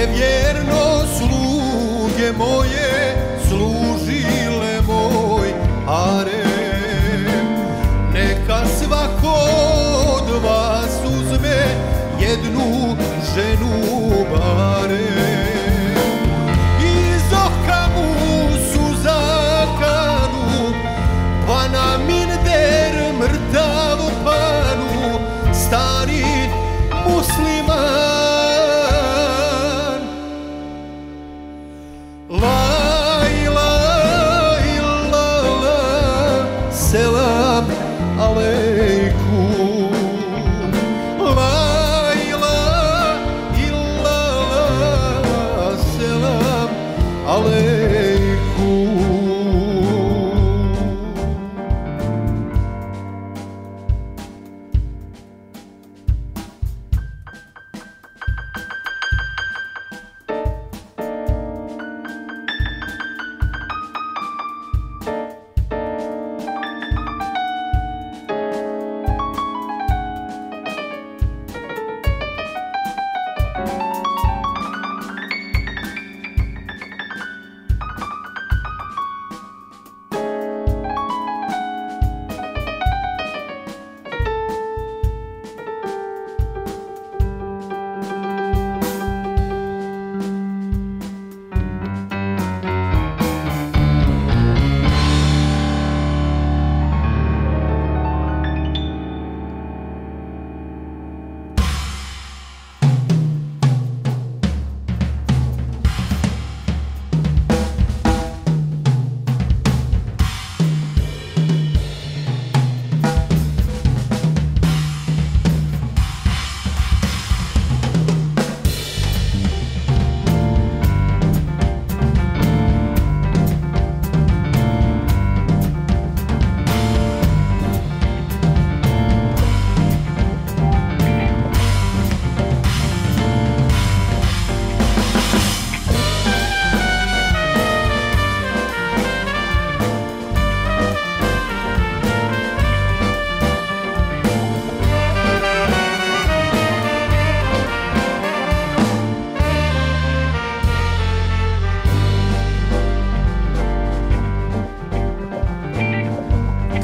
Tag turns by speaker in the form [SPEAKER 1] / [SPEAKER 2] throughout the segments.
[SPEAKER 1] te vjerno sluge moje služi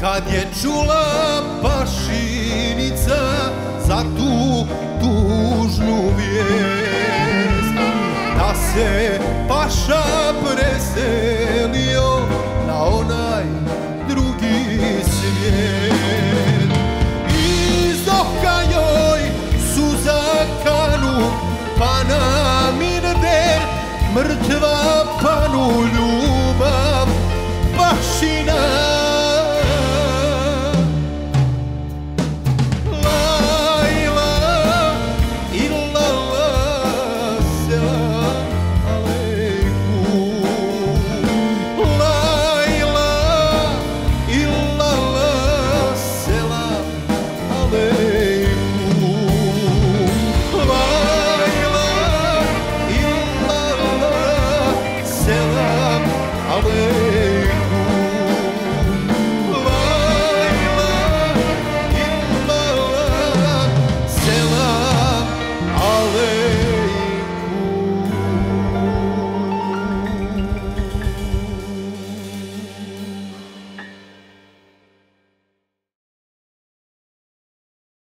[SPEAKER 1] Kad je čula pašinica za tu tužnu vijest Da se paša preselio na onaj drugi svijet. Iz oka joj suza kanu pa na mrtva away.